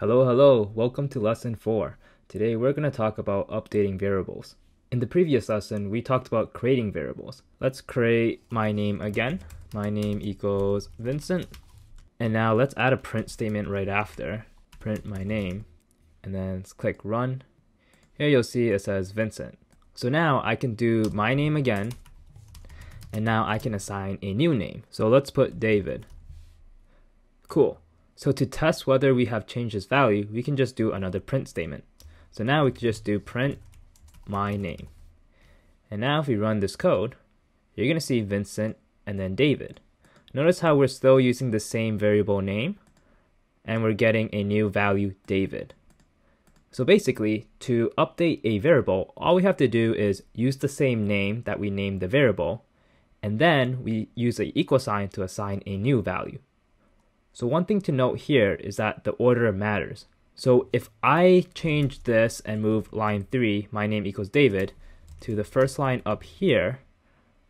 Hello, hello, welcome to lesson 4. Today we're going to talk about updating variables. In the previous lesson, we talked about creating variables. Let's create my name again. My name equals Vincent. And now let's add a print statement right after. Print my name. And then let's click run. Here you'll see it says Vincent. So now I can do my name again. And now I can assign a new name. So let's put David. Cool. So to test whether we have changed this value, we can just do another print statement. So now we can just do print my name. And now if we run this code, you're going to see Vincent and then David. Notice how we're still using the same variable name and we're getting a new value David. So basically, to update a variable, all we have to do is use the same name that we named the variable, and then we use an equal sign to assign a new value. So one thing to note here is that the order matters. So if I change this and move line 3, my name equals David, to the first line up here,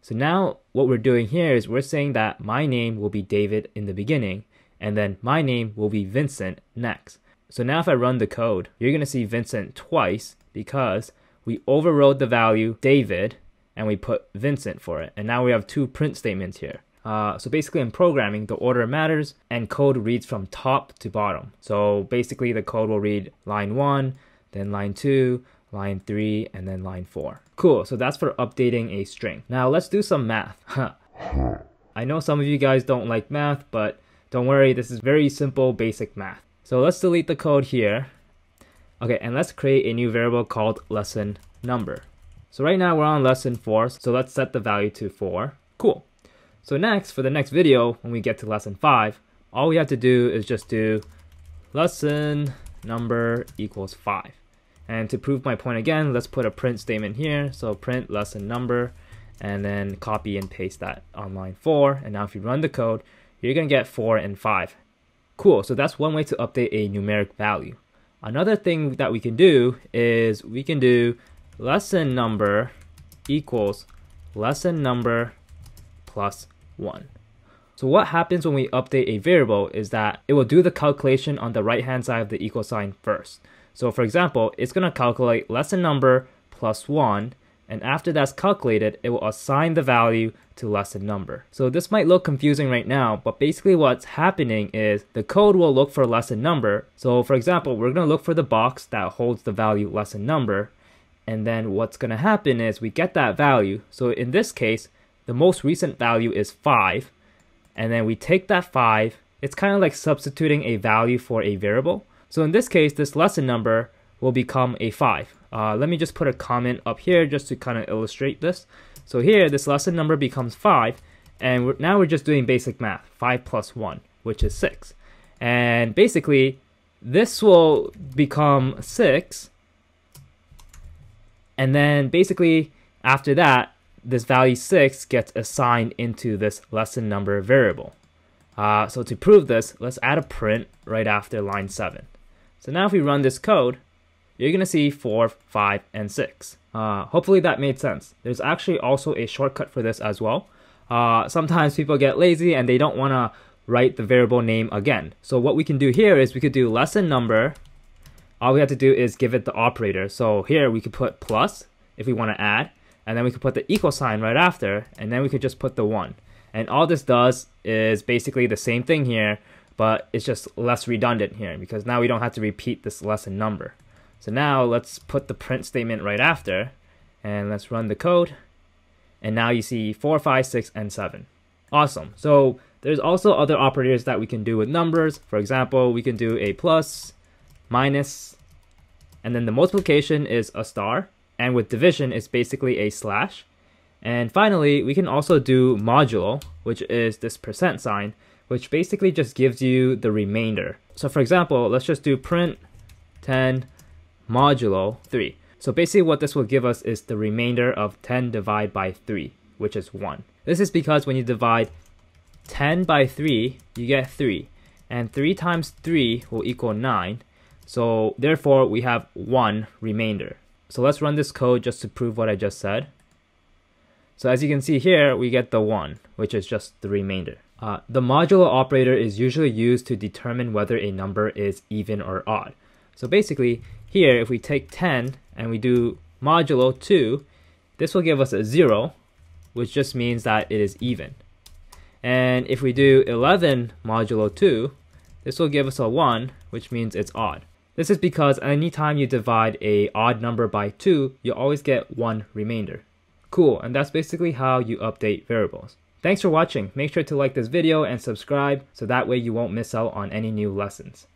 so now what we're doing here is we're saying that my name will be David in the beginning, and then my name will be Vincent next. So now if I run the code, you're going to see Vincent twice because we overrode the value David and we put Vincent for it. And now we have two print statements here. Uh, so basically in programming, the order matters and code reads from top to bottom. So basically the code will read line one, then line two, line three, and then line four. Cool, so that's for updating a string. Now let's do some math. I know some of you guys don't like math, but don't worry, this is very simple basic math. So let's delete the code here. Okay, and let's create a new variable called lesson number. So right now we're on lesson four, so let's set the value to four. Cool. So next, for the next video, when we get to lesson 5, all we have to do is just do lesson number equals 5. And to prove my point again, let's put a print statement here. So print lesson number, and then copy and paste that on line 4. And now if you run the code, you're going to get 4 and 5. Cool, so that's one way to update a numeric value. Another thing that we can do is we can do lesson number equals lesson number plus 1. So what happens when we update a variable is that it will do the calculation on the right hand side of the equal sign first. So for example, it's going to calculate lesson number plus 1 and after that's calculated, it will assign the value to lesson number. So this might look confusing right now, but basically what's happening is the code will look for lesson number. So for example, we're going to look for the box that holds the value lesson number. And then what's going to happen is we get that value. So in this case, the most recent value is 5, and then we take that 5, it's kind of like substituting a value for a variable. So in this case, this lesson number will become a 5. Uh, let me just put a comment up here just to kind of illustrate this. So here, this lesson number becomes 5, and we're, now we're just doing basic math, 5 plus 1, which is 6. And basically, this will become 6, and then basically after that, this value 6 gets assigned into this lesson number variable. Uh, so to prove this, let's add a print right after line 7. So now if we run this code, you're going to see 4, 5, and 6. Uh, hopefully that made sense. There's actually also a shortcut for this as well. Uh, sometimes people get lazy and they don't want to write the variable name again. So what we can do here is we could do lesson number. All we have to do is give it the operator. So here we could put plus if we want to add and then we could put the equal sign right after, and then we could just put the 1. And all this does is basically the same thing here, but it's just less redundant here because now we don't have to repeat this lesson number. So now let's put the print statement right after, and let's run the code. And now you see 4, 5, 6, and 7. Awesome. So there's also other operators that we can do with numbers. For example, we can do a plus, minus, and then the multiplication is a star. And with division, it's basically a slash. And finally, we can also do modulo, which is this percent sign, which basically just gives you the remainder. So for example, let's just do print 10 modulo 3. So basically what this will give us is the remainder of 10 divided by 3, which is 1. This is because when you divide 10 by 3, you get 3. And 3 times 3 will equal 9. So therefore, we have 1 remainder. So let's run this code just to prove what I just said. So as you can see here, we get the 1, which is just the remainder. Uh, the modulo operator is usually used to determine whether a number is even or odd. So basically, here, if we take 10 and we do modulo 2, this will give us a 0, which just means that it is even. And if we do 11 modulo 2, this will give us a 1, which means it's odd. This is because anytime you divide a odd number by 2, you always get one remainder. Cool, and that's basically how you update variables. Thanks for watching. Make sure to like this video and subscribe so that way you won't miss out on any new lessons.